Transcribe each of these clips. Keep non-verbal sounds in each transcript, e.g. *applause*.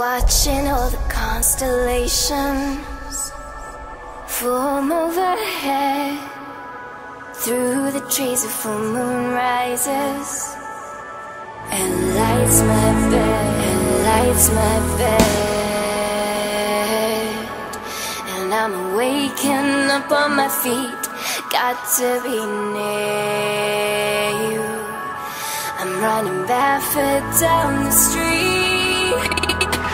Watching all the constellations form overhead. Through the trees, a full moon rises and lights my bed, and lights my bed. And I'm waking up on my feet. Got to be near you. I'm running barefoot down the street. *laughs*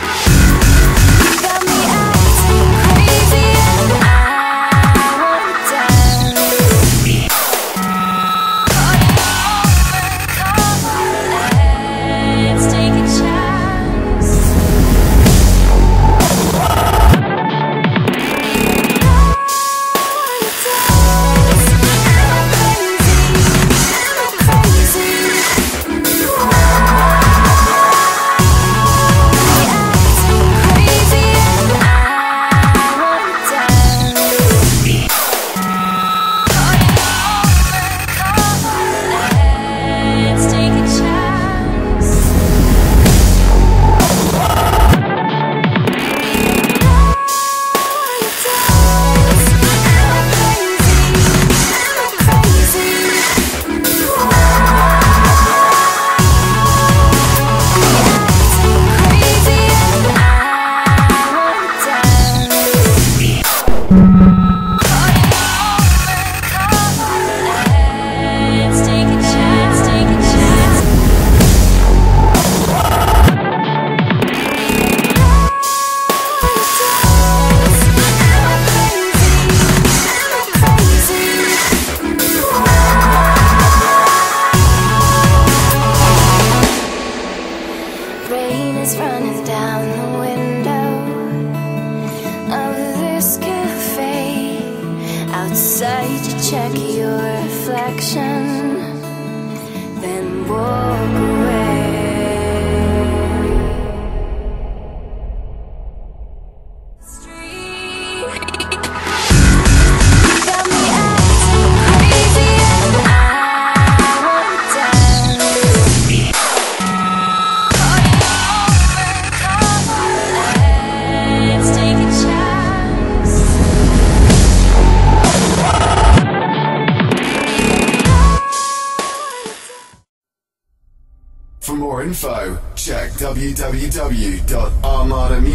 Outside, you check your reflection, then walk away. For more info, check www.armadamusic.com.